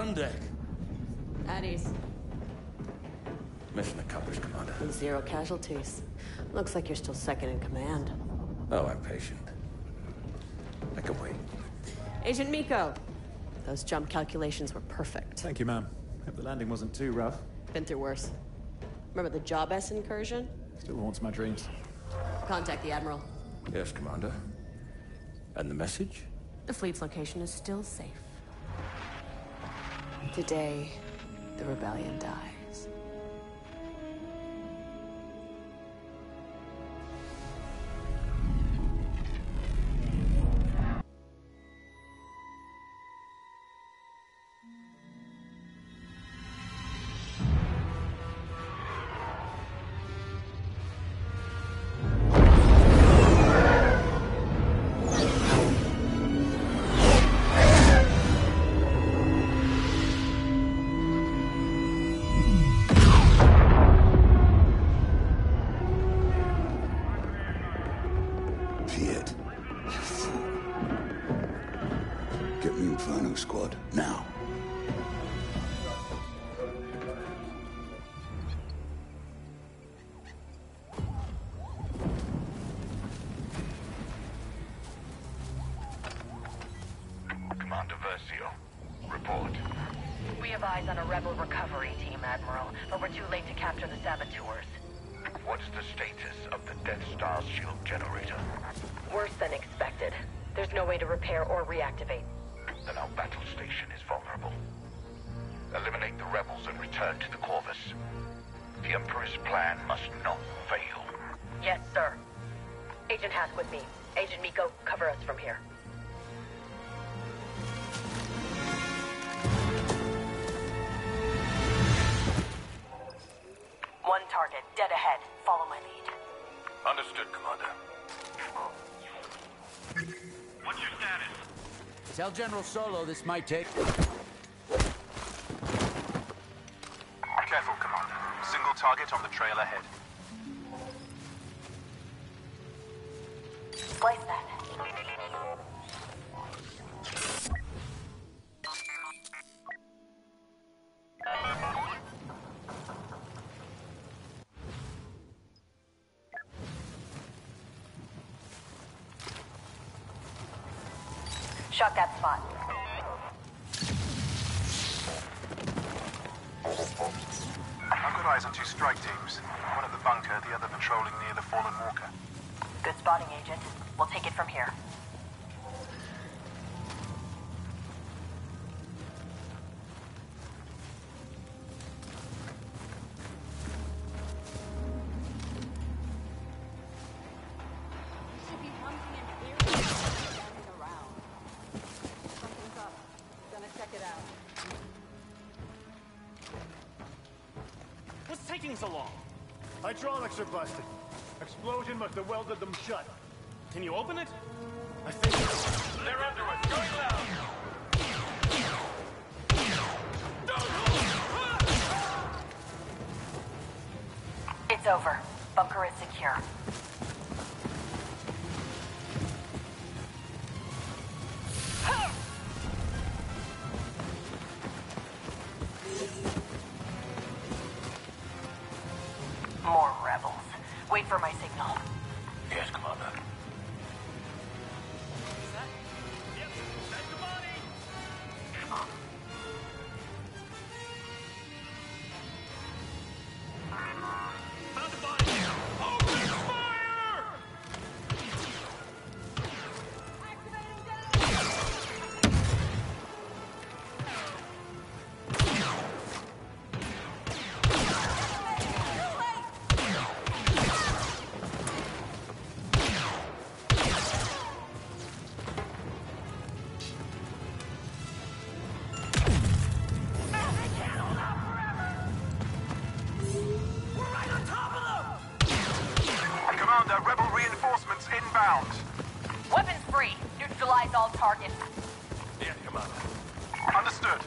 on deck. At ease. Mission accomplished, Commander. Zero casualties. Looks like you're still second in command. Oh, I'm patient. I can wait. Agent Meeko. Those jump calculations were perfect. Thank you, ma'am. Hope the landing wasn't too rough. Been through worse. Remember the Job S incursion? Still haunts my dreams. Contact the Admiral. Yes, Commander. And the message? The fleet's location is still safe. Today, the rebellion dies. Rebel recovery team, Admiral, but we're too late to capture the saboteurs. What's the status of the Death Star shield generator? Worse than expected. There's no way to repair or reactivate. Then our battle station is vulnerable. Eliminate the rebels and return to the Corvus. The Emperor's plan must not fail. Yes, sir. Agent Hask with me. Agent Meeko, cover us from here. Dead ahead. Follow my lead. Understood, Commander. What's your status? Tell General Solo this might take... Careful, Commander. Single target on the trail ahead. Slice that. Shot that spot. I've got eyes on two strike teams. One at the bunker, the other patrolling near the fallen walker. Good spotting, Agent. We'll take it from here. What's taking so long? Hydraulics are busted. Explosion must have welded them shut. Can you open it? I think so. They're under us. Going loud. It's over. Bunker is secure. Weapons free. Neutralize all targets. Yes, Commander. Understood.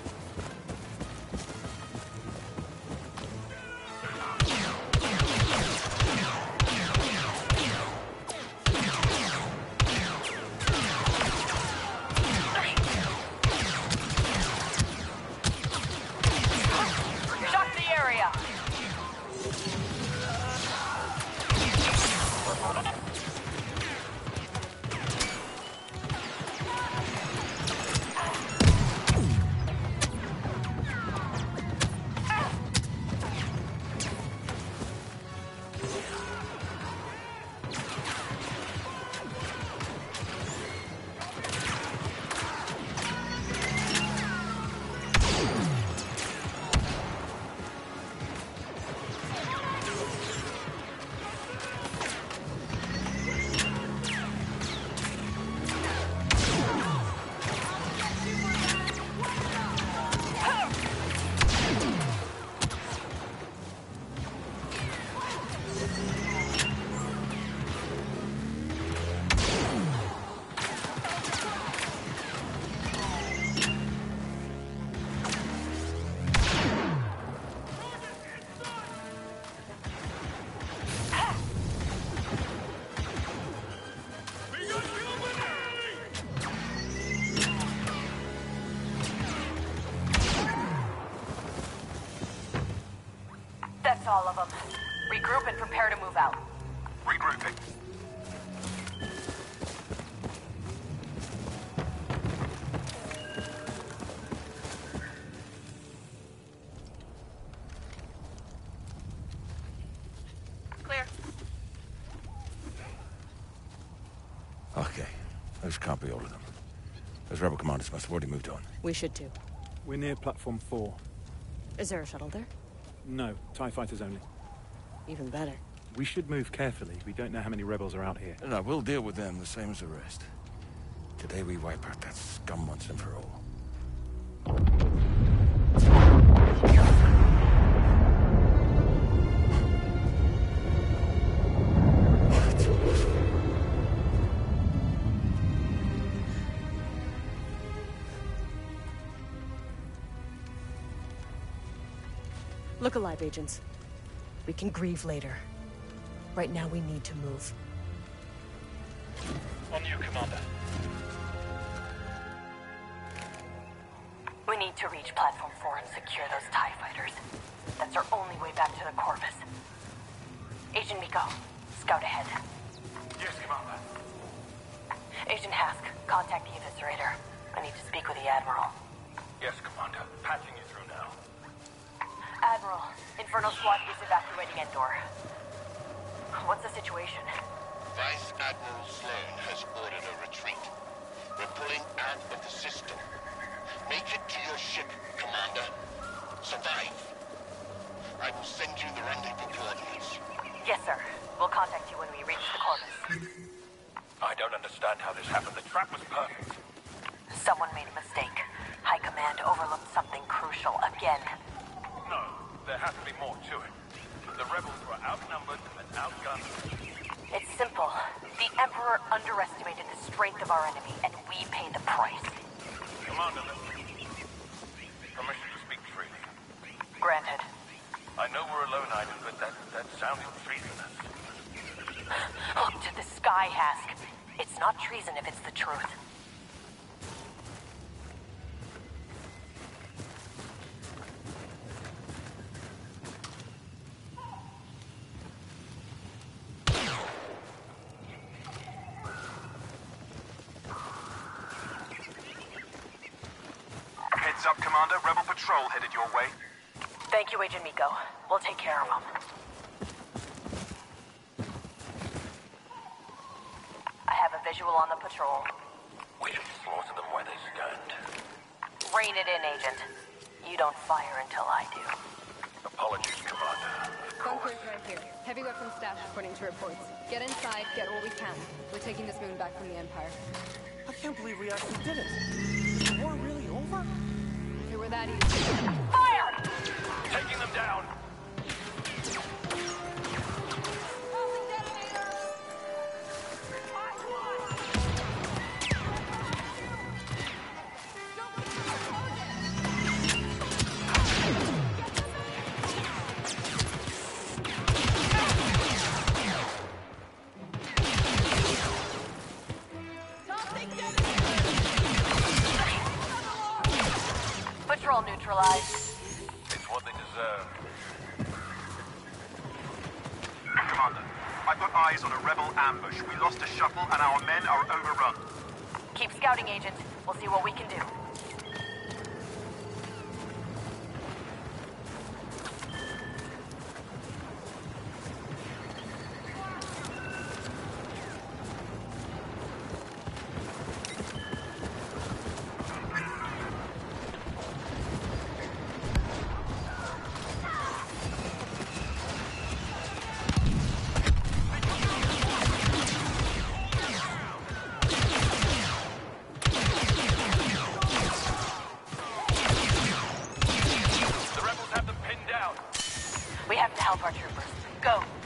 Move out. Regrouping. Clear. Okay. Those can't be all of them. Those rebel commanders must have already moved on. We should too. We're near platform four. Is there a shuttle there? No, TIE fighters only. Even better. We should move carefully. We don't know how many rebels are out here. No, we'll deal with them the same as the rest. Today we wipe out that scum once and for all. Look alive, agents. We can grieve later. Right now, we need to move. On you, Commander. We need to reach Platform 4 and secure those TIE fighters. That's our only way back to the Corvus. Agent Meeko, scout ahead. Yes, Commander. Agent Hask, contact the Eviscerator. I need to speak with the Admiral. Yes, Commander. Patching you through now. Admiral, Inferno Squad is evacuating Endor. What's the situation? Vice Admiral Sloane has ordered a retreat. We're pulling out of the system. Make it to your ship, Commander. Survive. I will send you the rendezvous coordinates. Yes, sir. We'll contact you when we reach the Corvus. I don't understand how this happened. The trap was perfect. Someone made a mistake. High Command overlooked something crucial again. No, there has to be more to it. The rebels were outnumbered and outgunned. It's simple. The Emperor underestimated the strength of our enemy, and we paid the price. Commander, permission to speak freely. Granted. I know we're alone, Iden, but that, that sounded treasonous. Look to the sky, Hask. It's not treason if it's the truth. Heads up, Commander. Rebel patrol headed your way. Thank you, Agent Meeko. We'll take care of them. I visual on the patrol. We should slaughter them where they stand. Rein it in, Agent. You don't fire until I do. Apologies, Commander. Bunker's right here. Heavy weapons stash according to reports. Get inside, get what we can. We're taking this moon back from the Empire. I can't believe we actually did it. Is the war really over? If it were that easy. Fire! Taking them down. Alpha Troopers. Go.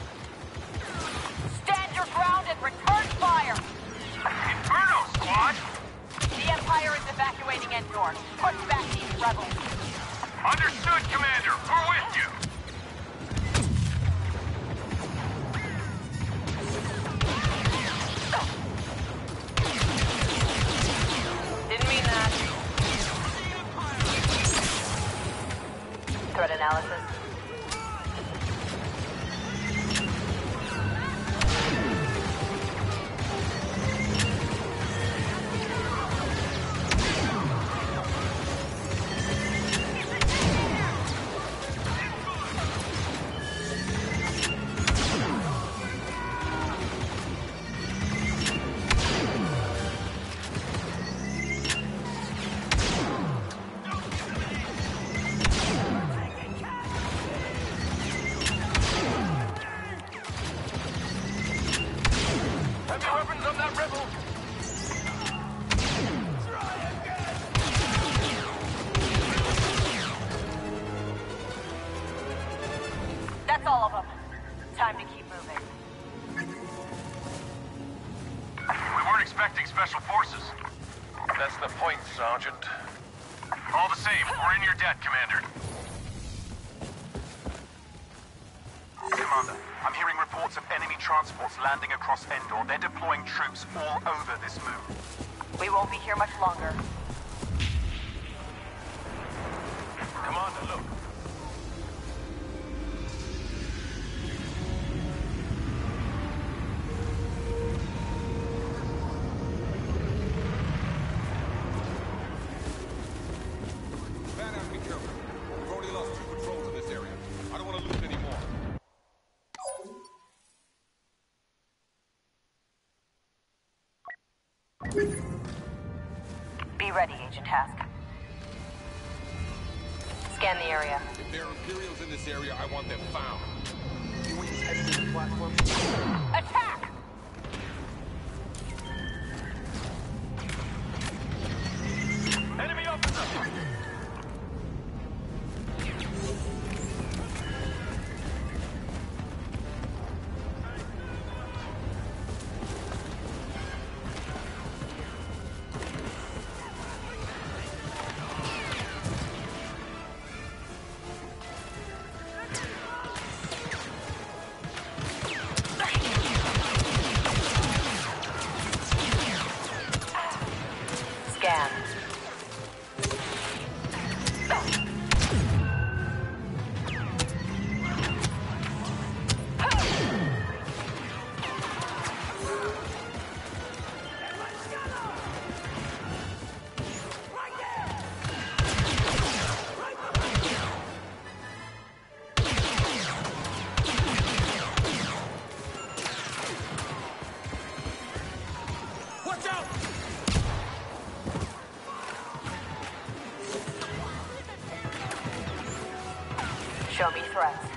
Agent Hask. Scan the area. If there are Imperials in this area, I want them found. Attack! Right.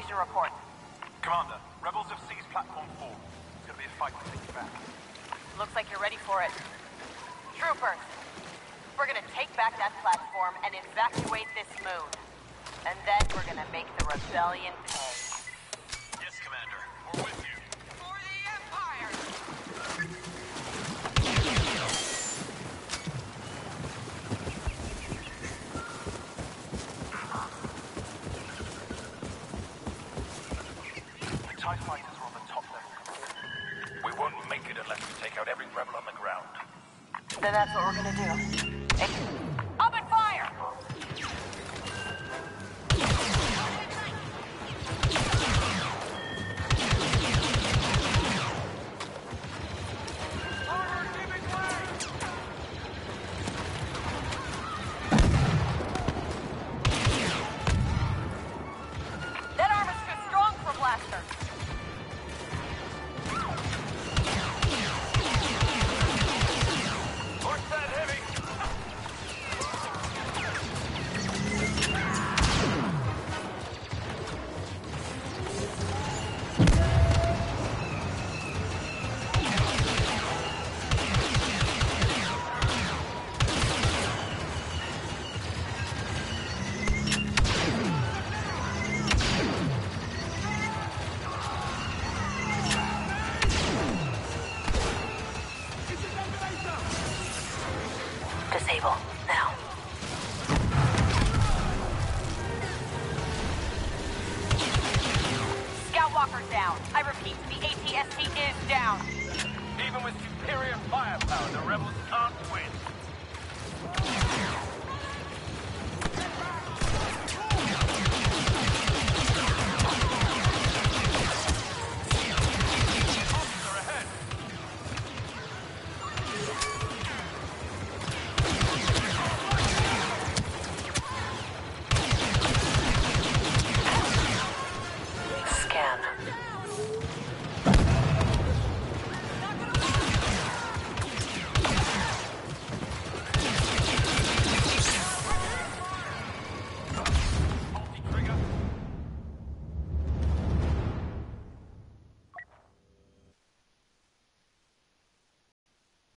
situation report. Commander, rebels have seized platform 4. It's gonna be a fight to take it back. Looks like you're ready for it. Troopers, we're gonna take back that platform and evacuate this moon. And then we're gonna make the rebellion pay. that's what we're gonna do.